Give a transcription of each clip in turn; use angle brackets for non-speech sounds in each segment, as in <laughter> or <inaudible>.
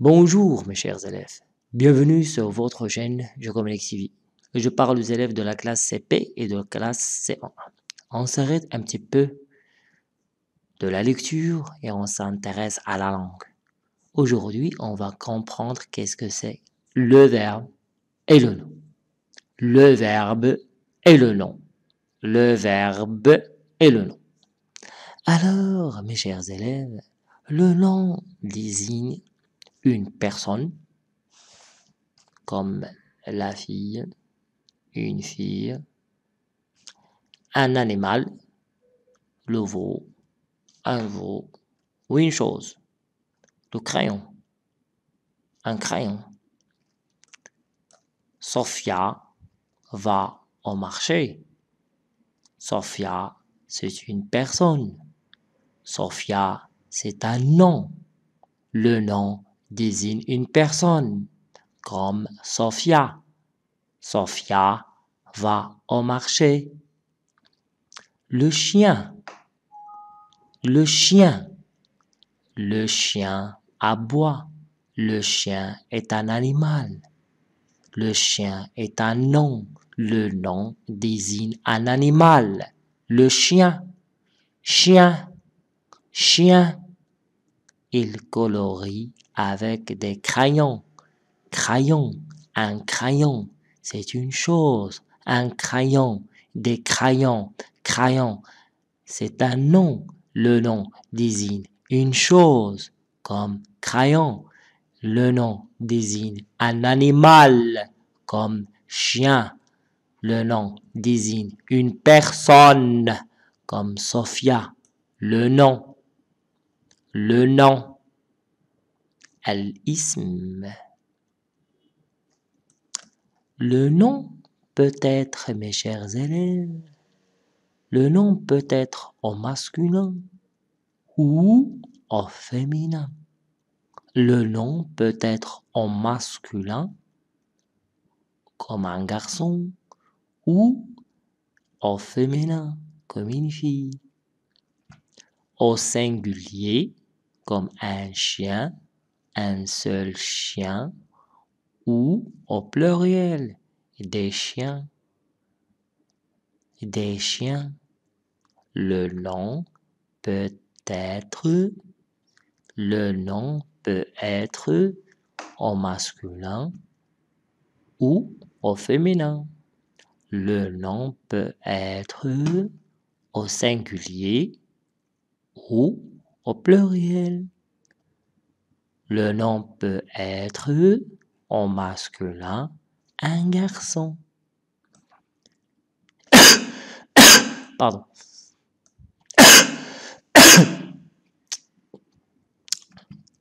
Bonjour mes chers élèves, bienvenue sur votre chaîne Je communique TV. Je parle aux élèves de la classe CP et de la classe C1. On s'arrête un petit peu de la lecture et on s'intéresse à la langue. Aujourd'hui, on va comprendre qu'est-ce que c'est le verbe et le nom. Le verbe et le nom. Le verbe et le nom. Alors, mes chers élèves, le nom désigne une personne, comme la fille, une fille, un animal, le veau, un veau, ou une chose, le crayon, un crayon. Sophia va au marché. Sophia, c'est une personne. Sophia, c'est un nom. Le nom désigne une personne, comme Sophia. Sophia va au marché. Le chien. Le chien. Le chien aboie. Le chien est un animal. Le chien est un nom. Le nom désigne un animal. Le chien. Chien. Chien. Il colorie avec des crayons. Crayon. Un crayon. C'est une chose. Un crayon. Des crayons. Crayon. C'est un nom. Le nom désigne une chose, comme crayon. Le nom désigne un animal, comme chien. Le nom désigne une personne, comme Sophia. Le nom. Le nom. Al-ism. Le nom peut être, mes chers élèves, le nom peut être au masculin ou au féminin. Le nom peut être au masculin comme un garçon ou au féminin comme une fille. Au singulier comme un chien, un seul chien ou au pluriel des chiens. Des chiens. Le nom peut être le nom peut être au masculin ou au féminin. Le nom peut être au singulier ou au pluriel. Le nom peut être au masculin un garçon. <coughs> Pardon. <coughs>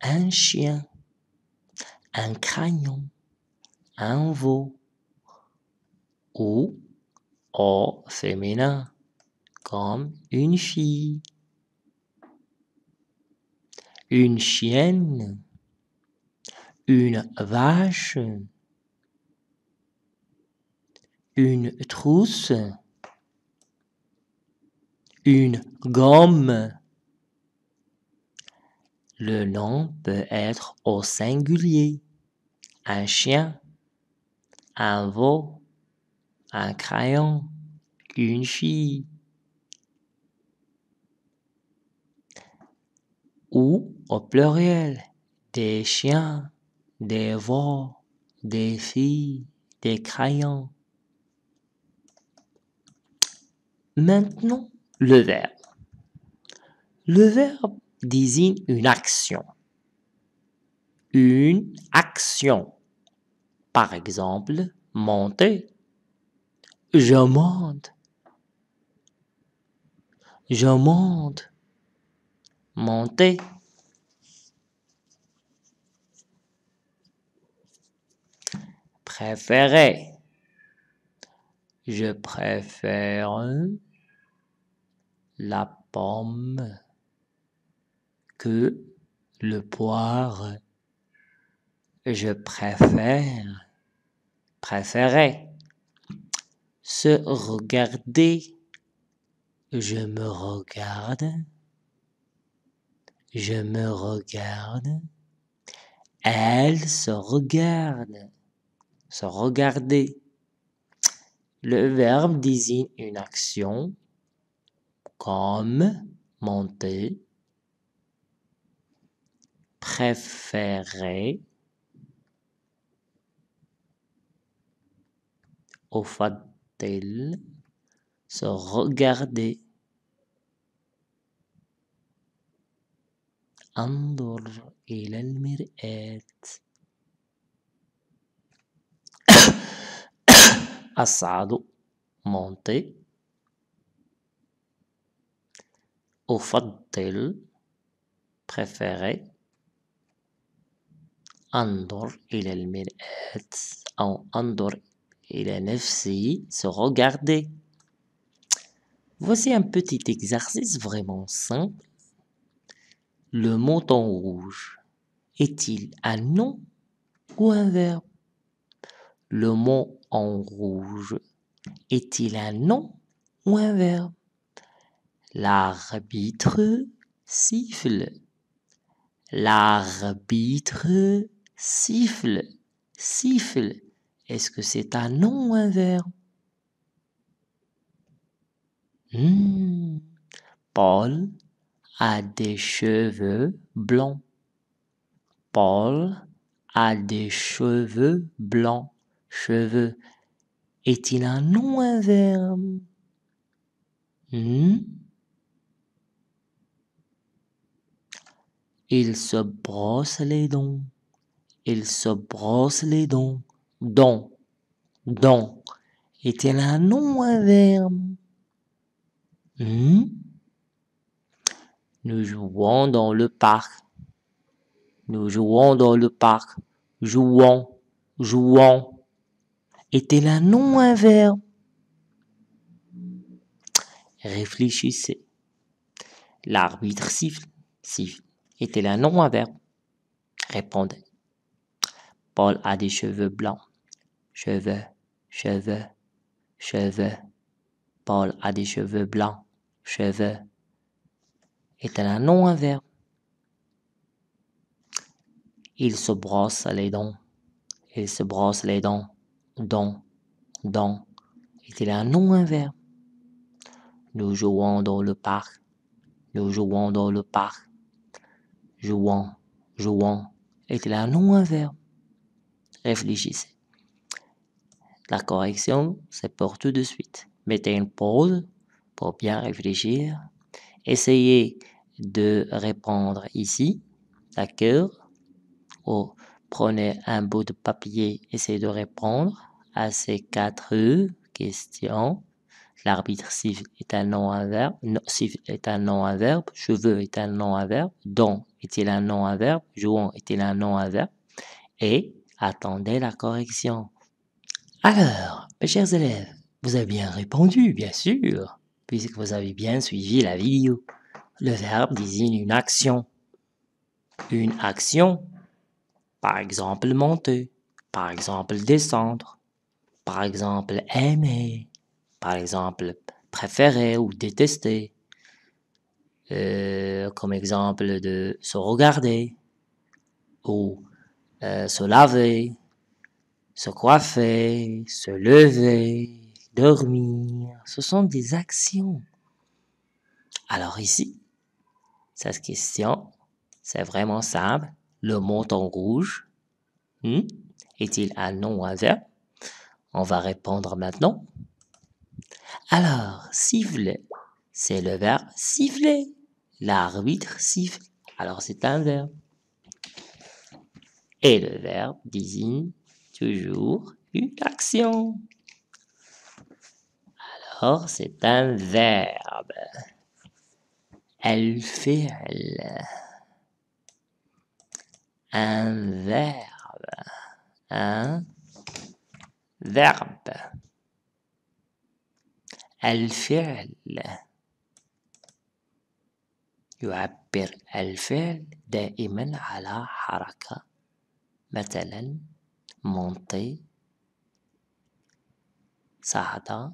un chien, un crayon, un veau ou au féminin comme une fille, une chienne, une vache, une trousse, une gomme. Le nom peut être au singulier. Un chien, un veau, un crayon, une fille. Ou au pluriel, des chiens, des veaux, des filles, des crayons. Maintenant, le verbe. Le verbe désigne une action. Une action. Par exemple, monter. Je monte. Je monte. Monter. Je préfère la pomme que le poire. Je préfère, préférer, se regarder. Je me regarde. Je me regarde. Elle se regarde Se regarder. Le verbe désigne une action comme monter, préférer, أفضل se regarder انظر إلى المرآة أصعد monter أفضل préférer انظر إلى المرآة أو انظر إلى نفسي se regarder Voici un petit exercice vraiment simple. Le montant rouge est-il un nom ou un verbe Le mot rouge est-il un nom ou un verbe? L'arbitre siffle. L'arbitre siffle. Siffle. Est-ce que c'est un nom ou un verbe? Hmm. Paul a des cheveux blancs. Paul a des cheveux blancs. Cheveux. Est-il un nom un verbe hmm? Il se brosse les dents. Il se brosse les dents. Dents. Dents. Est-il un nom un verbe Hmm? Nous jouons dans le parc. Nous jouons dans le parc. Jouons, jouons. Est-il un nom ou un Réfléchissez. L'arbitre siffle, siffle. Est-il un nom ou un verbe Répondez. Paul a des cheveux blancs. Cheveux, cheveux, cheveux. Paul a des cheveux blancs cheveux. Est-elle un nom ou un verbe Il se brosse les dents. Il se brosse les dents. Dents. Dents. Est-il un nom un verbe Nous jouons dans le parc. Nous jouons dans le parc. Jouons. Jouons. Est-il un nom un verbe Réfléchissez. La correction, c'est pour tout de suite. Mettez une pause pour bien réfléchir. Essayez de répondre ici, d'accord Ou prenez un bout de papier, essayez de répondre à ces quatre questions. L'arbitre siffle est un nom à verbe, siffle est un nom à verbe, cheveux est un nom à verbe, don est-il un nom à verbe, jouant est-il un nom à verbe, et attendez la correction. Alors, mes chers élèves, vous avez bien répondu, bien sûr puisque vous avez bien suivi la vidéo. Le verbe désigne une action. Une action, par exemple monter, par exemple descendre, par exemple aimer, par exemple préférer ou détester, euh, comme exemple de se regarder, ou euh, se laver, se coiffer, se lever, dormir, ce sont des actions. Alors ici, cette question, c'est vraiment simple. Le montant rouge hmm, est-il un nom ou un verbe on va répondre maintenant. Alors, siffler, c'est le verbe siffler. L'arbitre siffle. Alors, c'est un verbe. Et le verbe désigne toujours une action. Alors, c'est un verbe. Elle fait elle. un verbe. Un verbe الفعل يعبر الفعل دائما على حركة مثلا monter صعد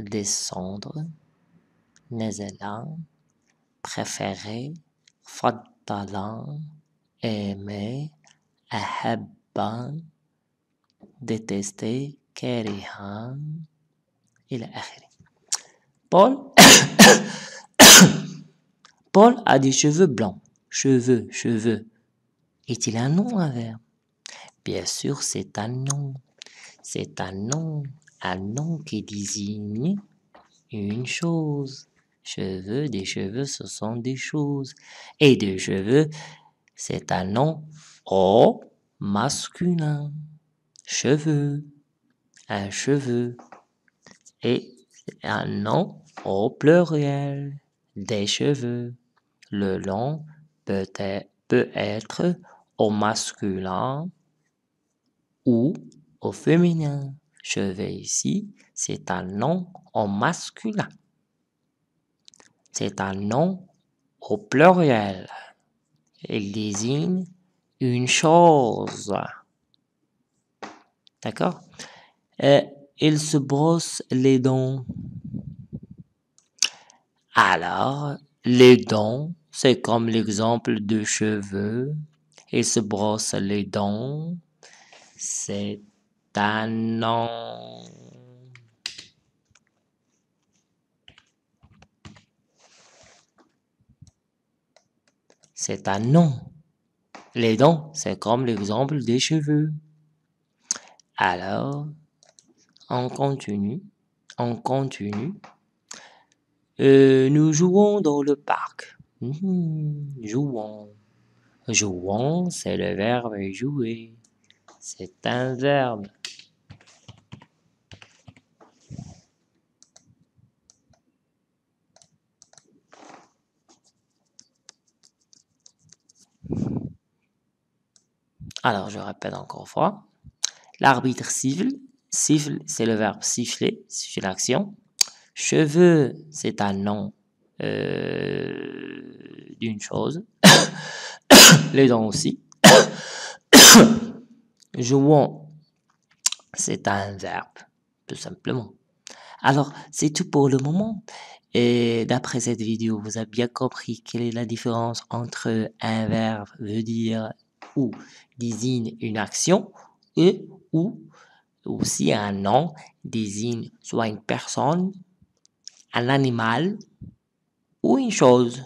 descendre, نزل, préférer, فضل, aimer, أحب détester كارها إلى آخره Paul <coughs> Paul a des cheveux blancs. Cheveux, cheveux. Est-il un nom, un verbe Bien sûr, c'est un nom. C'est un nom. Un nom qui désigne une chose. Cheveux, des cheveux, ce sont des choses. Et des cheveux, c'est un nom au masculin. Cheveux. Un cheveu. Et un nom au pluriel. Des cheveux. Le nom peut être, au masculin ou au féminin. Cheveux ici, c'est un nom au masculin. C'est un nom au pluriel. Il désigne une chose. D'accord euh, Il se brosse les dents. Alors, les dents, c'est comme l'exemple de cheveux. Il se brosse les dents. C'est un nom. C'est un nom. Les dents, c'est comme l'exemple des cheveux. Alors, on continue, on continue. Euh, nous jouons dans le parc. Mmh, jouons. Jouons, c'est le verbe jouer. C'est un verbe. Alors, je répète encore une fois. L'arbitre siffle. Siffle, c'est le verbe siffler, c'est l'action. Cheveux, c'est un nom euh, d'une chose. <coughs> Les dents aussi. <coughs> Jouons, c'est un verbe, tout simplement. Alors, c'est tout pour le moment. Et d'après cette vidéo, vous avez bien compris quelle est la différence entre un verbe veut dire ou désigne une action et ou aussi un nom désigne soit une personne, un animal ou une chose.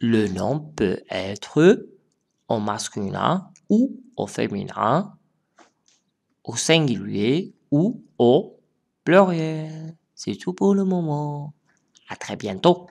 Le nom peut être au masculin ou au féminin, au singulier ou au pluriel. C'est tout pour le moment. À très bientôt.